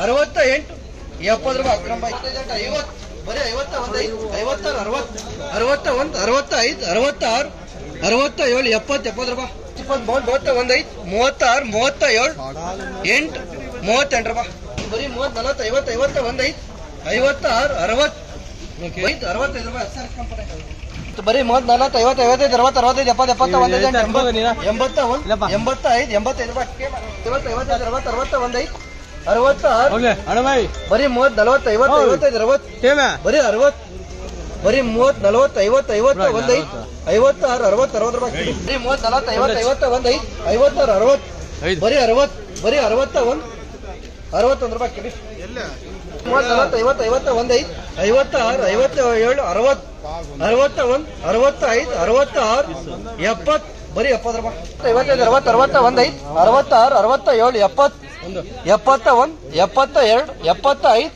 ಅರವತ್ತ ಎಂಟು ಎಪ್ಪತ್ತು ರೂಪಾಯಿ ಅಕ್ರಮ ಐವತ್ತು ಬರೀ ಐವತ್ತ ಒಂದು ಐವತ್ತಾರು ಅರವತ್ತು ಅರವತ್ತ ಒಂದು ಅರವತ್ತ ಐದು ಅರವತ್ತಾರು ಅರವತ್ತ ಏಳು ಎಪ್ಪತ್ತು ಎಪ್ಪತ್ತು ರೂಪಾಯಿ. ಇಪ್ಪತ್ತು ಮೂವತ್ತು ಮೂವತ್ತ ಒಂದು ಐದು ಮೂವತ್ತಾರು ಮೂವತ್ತ ಏಳು ಎಂಟು ಮೂವತ್ತೆಂಟು ರೂಪಾಯಿ. ಬರೀ ಮೂವತ್ತು ನಲವತ್ತು ಐವತ್ತು ಐವತ್ತ ಒಂದು ಐದು ಐವತ್ತಾರು ಅರವತ್ತು ಐದು ಅರವತ್ತೈದು ರೂಪಾಯಿ. Sir company. ಬರೀ ಮೂವತ್ ನಲವತ್ತು ಐವತ್ತು ಐವತ್ತೈದು ಅರವತ್ತು ಅರವತ್ತೈದು ಎಪ್ಪತ್ತು ಎಪ್ಪತ್ತ ಒಂದು ಎಂಬತ್ತ ಒಂದು ಎಂಬತ್ತ ಐದು ಎಂಬತ್ತೈದು ರೂಪಾಯಿ. ಐವತ್ತು ಐವತ್ತೈದು ಅರವತ್ತು ಅರವತ್ತ ಒಂದು ಐದು ಅರವತ್ತ ಬರೀ ಮೂವತ್ ನಲವತ್ತು ಐವತ್ತು ಐವತ್ತೈದು ಅರವತ್ತು. ಬರೀ ಅರವತ್ತು. ಬರೀ ಮೂವತ್ ನಲವತ್ತು ಐವತ್ತು ಐವತ್ತು ಒಂದ್ ಐದು ಐವತ್ತಾರು ಅರವತ್ತು ಅರವತ್ತು ರೂಪಾಯಿ ಬರೀ ಮೂವತ್ ನಲವತ್ತು ಐವತ್ತು ಐವತ್ತ ಒಂದ್ ಐದು ಐವತ್ತಾರು ಅರವತ್ತು. ಬರೀ ಅರವತ್ ಬರೀ ಅರವತ್ತ ಒಂದ್. ಅರವತ್ತೊಂದು ರೂಪಾಯಿ ಕಿಡಿ ಮೂವತ್ ನಲವತ್ತು ಐವತ್ತು ಐವತ್ತ ಒಂದ್ ಐದು ಐವತ್ತ ಏಳು ಅರವತ್ತು. ಅರವತ್ತ ಒಂದು ಅರವತ್ತ ಐದು ಬರೀ ಎಪ್ಪತ್ತು ರೂಪಾಯಿ. ಐವತ್ತೈದು ಅರವತ್ತು ಅರವತ್ತ ಒಂದ್ ಐದು ಅರವತ್ತಾರು ಅರವತ್ತ ಏಳು ಎಪ್ಪತ್ತು. ಎಪ್ಪತ್ತ ಒಂದು ಎಪ್ಪತ್ತ ಎರಡು ಎಪ್ಪತ್ತ ಐದು